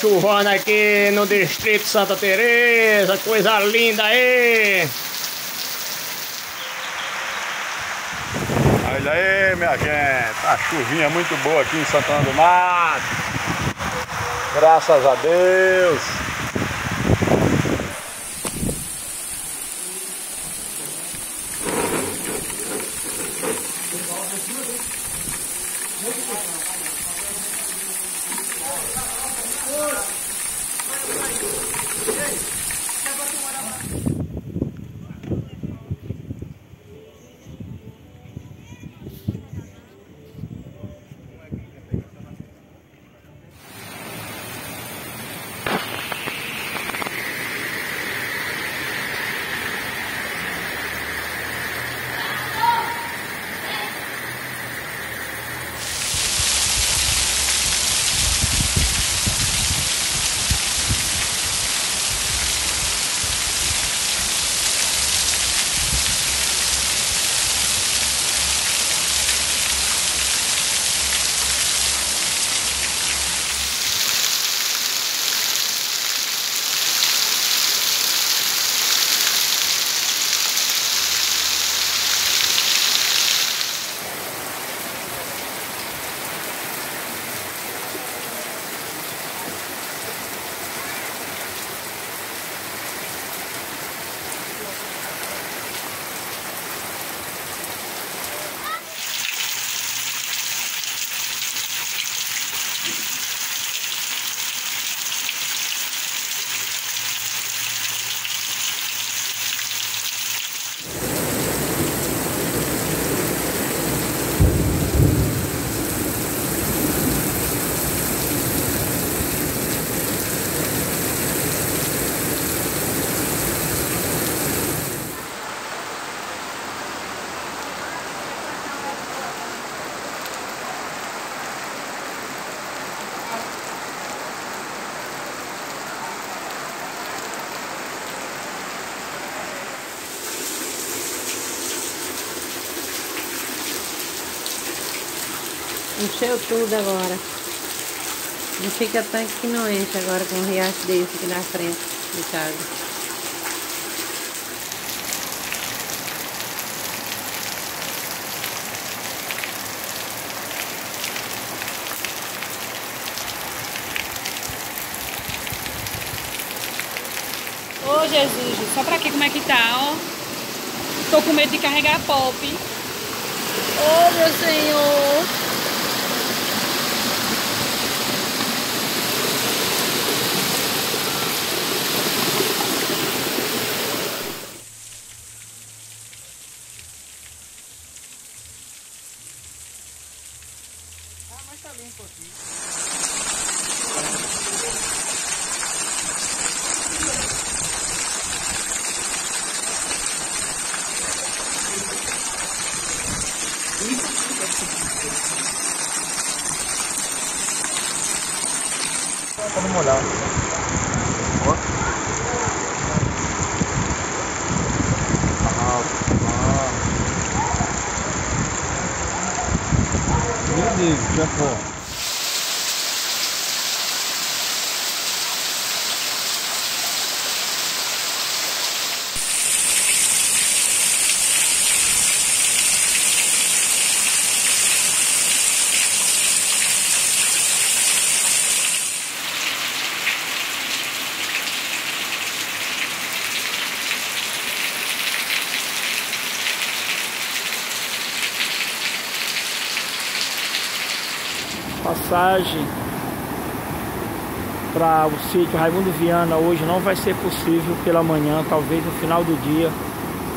chuvando aqui no distrito Santa Teresa, coisa linda aí. Olha aí, minha gente, a chuvinha muito boa aqui em Santana do Mato. Graças a Deus. Encheu tudo agora. Não fica tanque que não enche agora com um riacho desse aqui na frente de casa. Ô Jesus, só pra aqui como é que tá, ó. Tô com medo de carregar a pop. Ô meu Senhor. Tá limpo aqui. Não molhar. Meu Deus, já foi. Passagem para o sítio Raimundo Viana hoje não vai ser possível pela manhã, talvez no final do dia,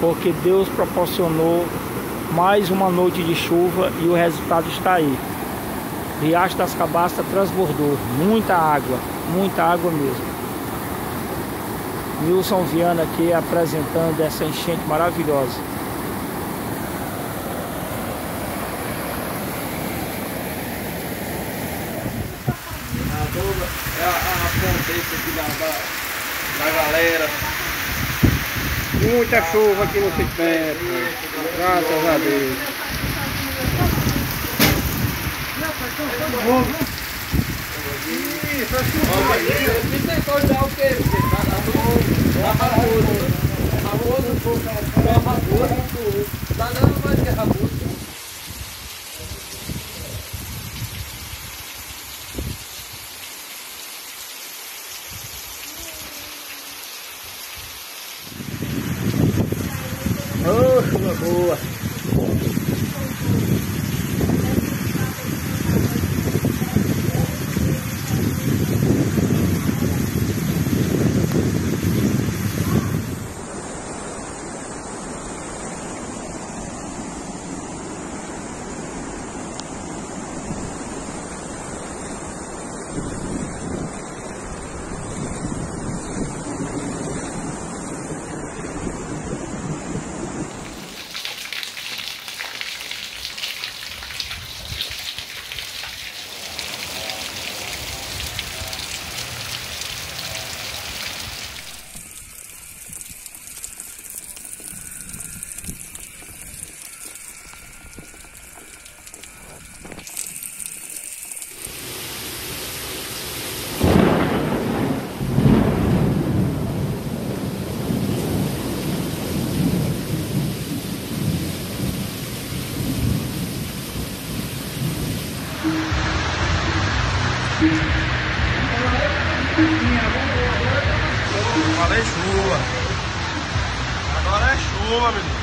porque Deus proporcionou mais uma noite de chuva e o resultado está aí. Riacho das Cabaças transbordou, muita água, muita água mesmo. Wilson Viana aqui apresentando essa enchente maravilhosa. é a, a potência aqui da, da, galera. Muita chuva aqui nesse tempo, graças a Deus. Ih, tá chovendo. Me tentou dar o tá na rua, rabudo. Rabudo, rabudo. Tá dando mais que rabudo. Ô, chuva boa. Falei chuva. Agora é chuva, menino.